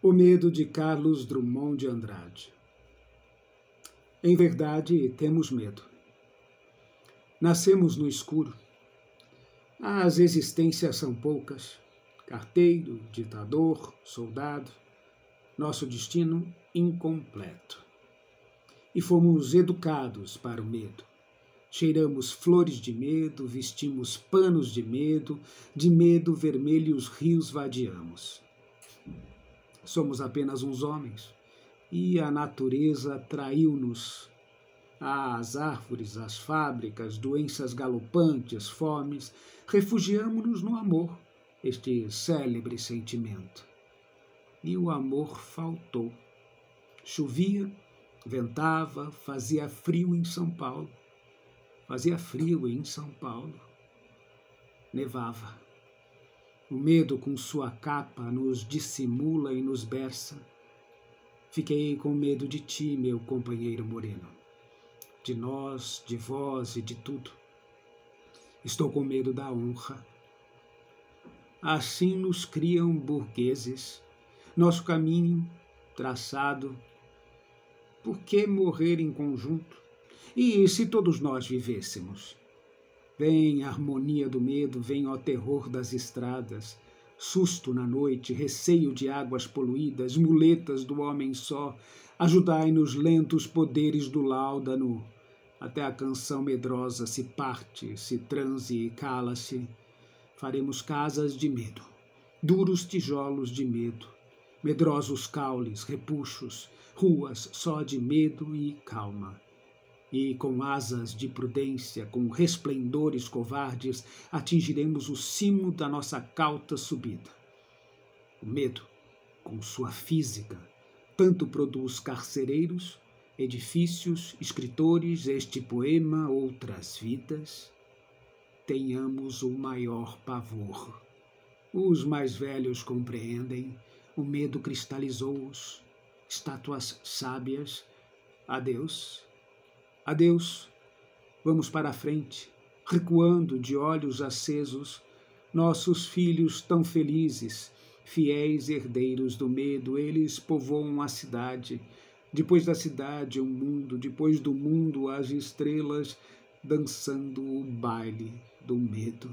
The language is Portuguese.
O medo de Carlos Drummond de Andrade. Em verdade, temos medo. Nascemos no escuro. As existências são poucas: carteiro, ditador, soldado. Nosso destino incompleto. E fomos educados para o medo. Cheiramos flores de medo, vestimos panos de medo, de medo vermelhos rios vadiamos somos apenas uns homens e a natureza traiu-nos. As árvores, as fábricas, doenças galopantes, fomes, refugiamo-nos no amor, este célebre sentimento. E o amor faltou. Chovia, ventava, fazia frio em São Paulo. Fazia frio em São Paulo. Nevava. O medo, com sua capa, nos dissimula e nos berça. Fiquei com medo de ti, meu companheiro moreno, de nós, de vós e de tudo. Estou com medo da honra. Assim nos criam burgueses, nosso caminho traçado. Por que morrer em conjunto? E se todos nós vivêssemos? Vem harmonia do medo, vem o terror das estradas, susto na noite, receio de águas poluídas, muletas do homem só, ajudai-nos lentos poderes do láudano, até a canção medrosa se parte, se transe e cala-se. Faremos casas de medo, duros tijolos de medo, medrosos caules, repuxos, ruas só de medo e calma e com asas de prudência, com resplendores covardes, atingiremos o cimo da nossa cauta subida. O medo, com sua física, tanto produz carcereiros, edifícios, escritores, este poema, outras vidas. Tenhamos o maior pavor. Os mais velhos compreendem, o medo cristalizou-os, estátuas sábias. Adeus Adeus. Vamos para a frente, recuando de olhos acesos, nossos filhos tão felizes, fiéis herdeiros do medo, eles povoam a cidade. Depois da cidade, o mundo, depois do mundo, as estrelas, dançando o baile do medo.